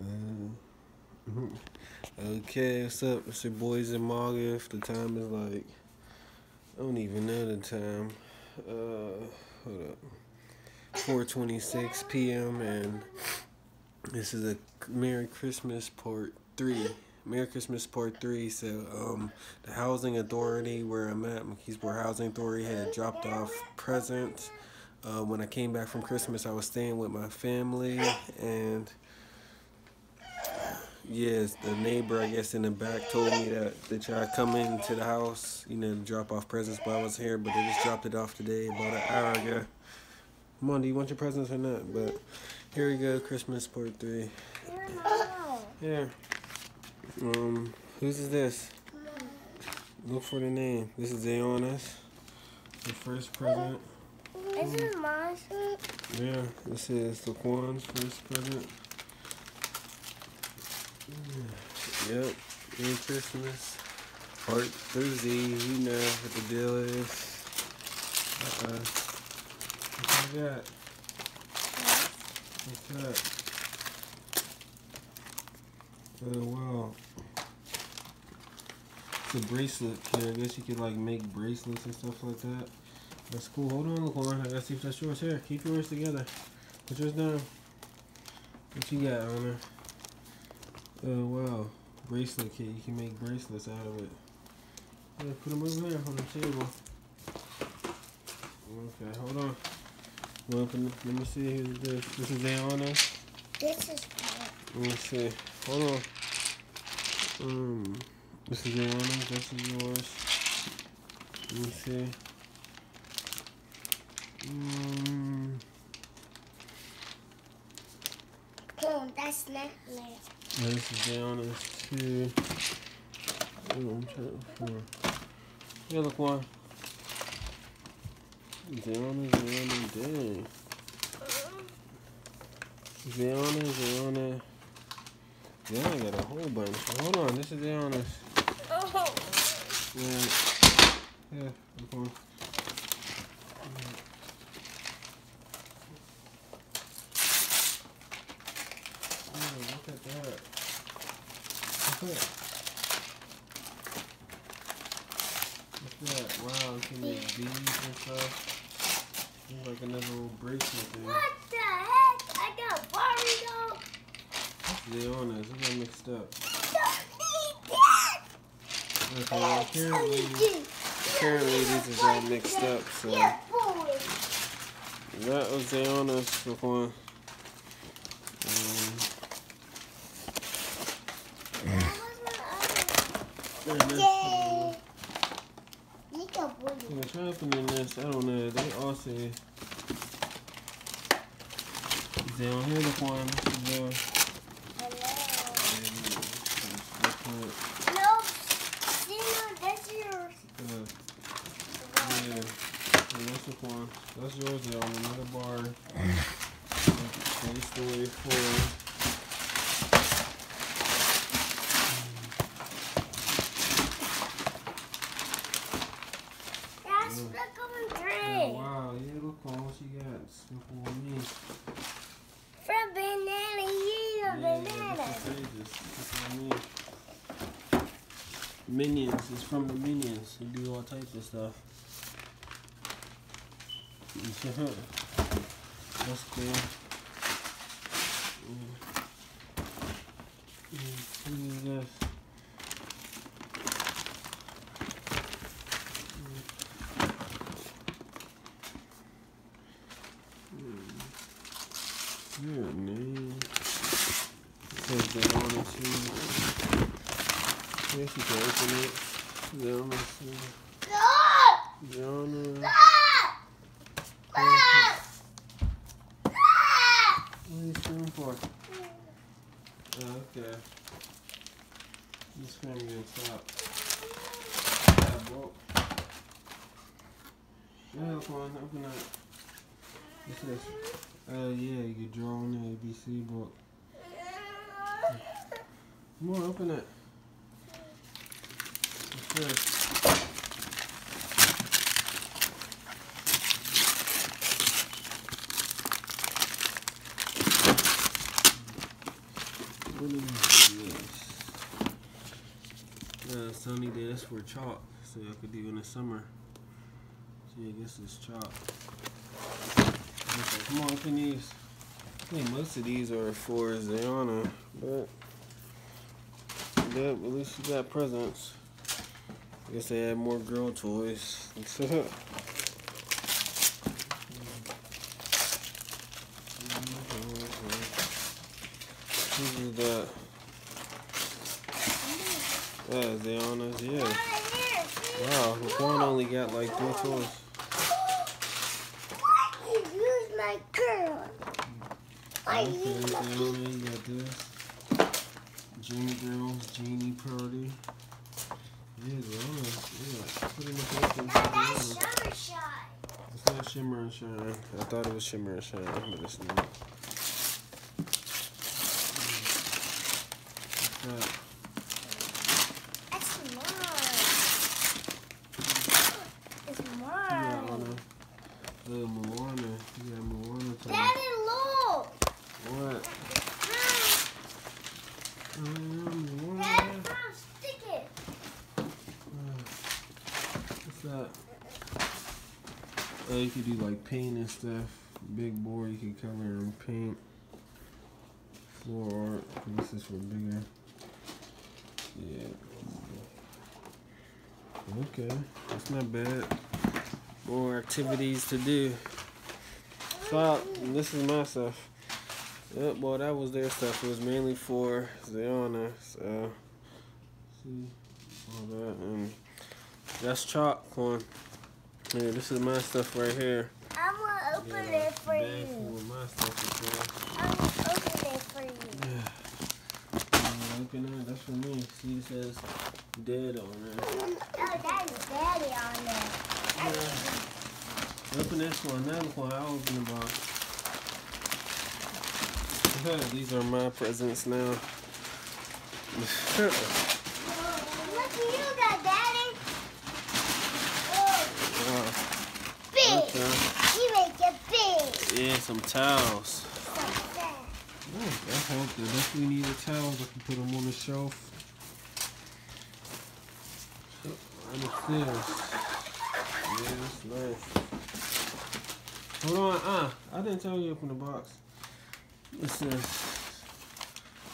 Uh, okay, what's up? It's your boys in August. The time is like, I don't even know the time. Uh, hold up. 4:26 p.m. and this is a Merry Christmas Part Three. Merry Christmas Part Three. So, um, the housing authority where I'm at, McKeesport Housing Authority, had dropped off presents. Uh, when I came back from Christmas, I was staying with my family, and yes, the neighbor, I guess, in the back told me that they tried to come into the house, you know, to drop off presents, but I was here, but they just dropped it off today about an hour ago. Come on, do you want your presents or not? But here we go, Christmas part three. Yeah. Um, whose is this? Look for the name. This is Zayona's. The first present. Is it mine? Yeah, this is Laquan's first present. Yep, Merry Christmas. Part Z, you know what the deal is. Uh-uh. What you got? What's that? Oh, wow. It's a bracelet here. I guess you could like make bracelets and stuff like that. That's cool. Hold on, Laquan. I gotta see if that's yours. Here, keep yours together. Put yours down. What you got on there? Oh, wow. Bracelet kit. You can make bracelets out of it. Yeah, put them over there on the table. Okay, hold on. Well, let me see who's this. This is Ayana. This is Let me see. Hold on. Um, this is Ayana. This is yours. Let me see. Um, Oh, that's necklace. This is Ayana's too. Oh, I'm trying for. Yeah, Laquan. Zayana, Zayana, dang. Zayana, Zayana. Yeah, I got a whole bunch. Hold on, this is Zayana's. Oh. Yeah. Yeah, Laquan. Oh, look at that. What's that? What's that? Wow, you can make beads and stuff. It's like another little bracelet thing. What the heck? I got Barbie doll. Leona's, got mixed up. Okay, well, apparently, apparently these is all mixed up, so that was Leona's Laquan. Um, and this- Yay. You can boy. Yeah, try opening this. I don't know. They all on here. Laquan. This is yours. Hello. One, No, see, no, that's yours. Yeah. And that's the one. That's yours. They on another bar. Funny story for. That's Mm. the coming Oh, tree. wow. Yeah. Look on what you got. Simple on me. From banana, you Yeah, banana. that's the pages. Simple on me. Minions. It's from the Minions. They do all types of stuff. That's cool. Mm. Mm, What is this? Name. It says they to. You can open it. They to. Stop! What are you screaming for? Oh, okay. You screaming and stop. Yeah, bro. Yeah, open that. What's this? Oh, yeah, you draw on the ABC book. Come on, open it. What's this? What is this? Uh, sunny day. That's for chalk. So I could do in the summer. See, I guess it's chalk. Okay, come on, open these. I think most of these are for Zayana, but yeah, at least you got presents. I guess they had more girl toys. Who is that? Yeah, Zayana's, yeah. Wow, Laquan only got like three toys. My girl? You use my you got this. Genie Girls, Genie Party. Yeah, yeah. Pretty much everything for That's summer shine. It's not Shimmer and Shine. I thought it was Shimmer and Shine, but it's not. What's that? That's mine. It's You got mine. one of the Moana. You got Moana toy. Daddy, look. What? Hi. Um, Daddy, Moana. come stick it. What's that? You could do like paint and stuff. Big board, you can color and paint. Floor art. This is for bigger. Yeah. Okay, that's not bad. More activities to do. So This is my stuff. Yep, well, that was their stuff. It was mainly for Zayana. So, see all that and. That's chalk corn. Yeah, this is my stuff right here. I'm gonna open Yeah, it for you. full my stuff I'm gonna open it for you. Yeah. Open it. That's for me. See, it says dead on there. Oh, that's daddy on there. Yeah. Open this one. Another one. I'll open the box. These are my presents now. Look at you got daddy. Oh, wow. big. Okay. You make it big. Yeah, some towels. Like that. That helped. I definitely need the towels. I can put them on the shelf. And upstairs. Yeah, that's nice. Hold on, uh, I didn't tell you to open the box. It says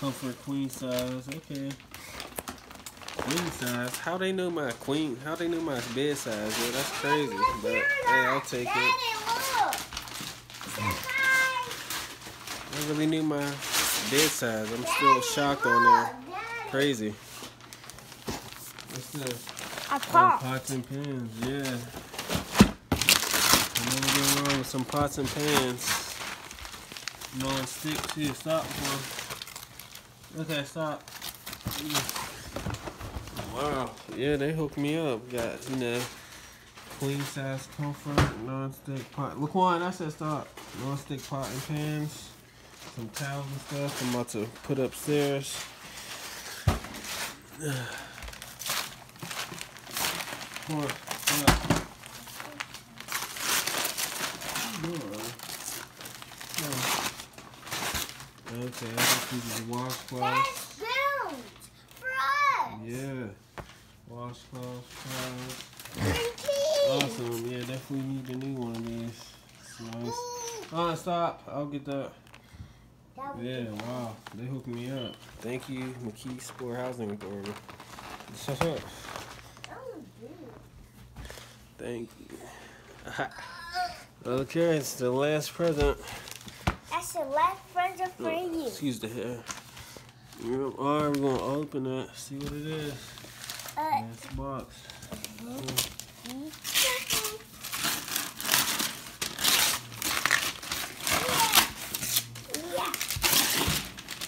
comfort queen size. Okay. Queen size. How they know my queen? How they know my bed size? Yeah, that's crazy. But hey, I'll take it. Look. Say hi. I really knew my bed size. I'm still shocked on there. Crazy. What's this? Oh, pots and pans, yeah. I never go wrong with some pots and pans. Non-stick too. Stop one. Okay, stop. Wow. Yeah, they hooked me up. Got, you know, queen size comfort, non-stick pot. Laquan, I said stop. Non-stick pot and pans. Some towels and stuff. I'm about to put upstairs. On, stop. Okay, I think these are washcloths. That's spoons for us. Yeah. Washcloths, towels. And. Awesome. Yeah, definitely need a new one of these. It's nice. Oh, stop. I'll get that. That Yeah, wow. They hooked me up. Thank you, McKeesport Housing Authority. Shut up. that was good. Thank you. okay, it's the last present. That's the last present for oh, you. Excuse the hair. Yep. All right, we're gonna open it. See what it is. Uh, Last box. yeah.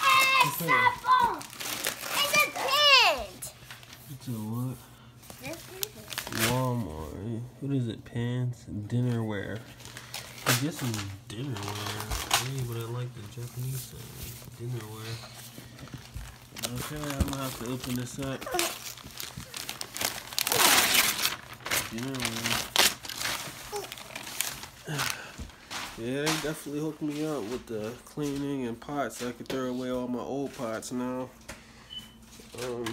Hey, Snapple! It's a pant! It's a what? This is it. Walmart. What is it? Pants, dinnerware. I guess some dinnerware. Hey, but I like the Japanese side. Dinnerware. Okay, I'm gonna have to open this up. Dinnerware. Yeah, they definitely hooked me up with the cleaning and pots. So I could throw away all my old pots now. Um,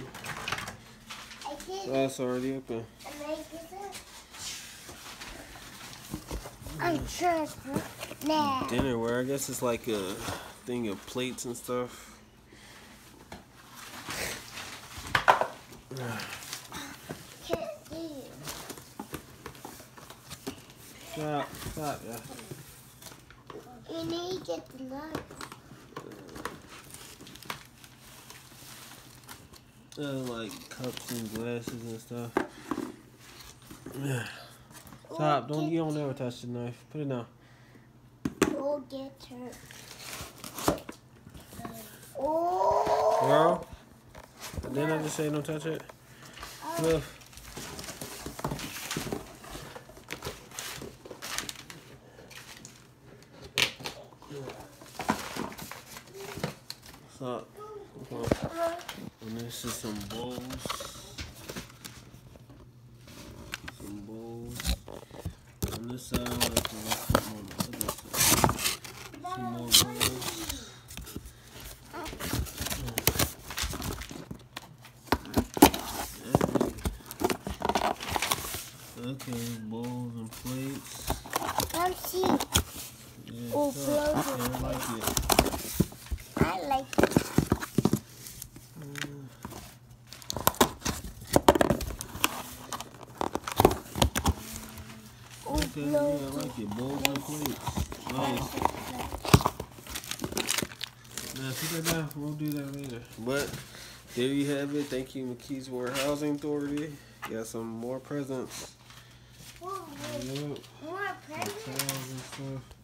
I did. that's already open. I'm sure now. Dinnerware, I guess it's like a thing of plates and stuff. Stop, stop, yeah. You need to get the knife. Uh, like cups and glasses and stuff. Stop, don't you don't ever touch the knife. Put it down. Go get her. Oh. Girl, didn't I just say don't touch it? Look. Stop. Okay. And this is some bowls. Some bowls. On this side, I have to look some on the other side. Some more bowls. Okay, bowls and plates. Come see. Yeah, Oh, stop. floating Yeah, I like it. I like it. Oh, Okay, yeah, I like it. Bowls and plates. Nice. Now, put that down. We'll do that later. But there you have it. Thank you, McKeesport Housing Authority. Got some more presents. Yep. more presents?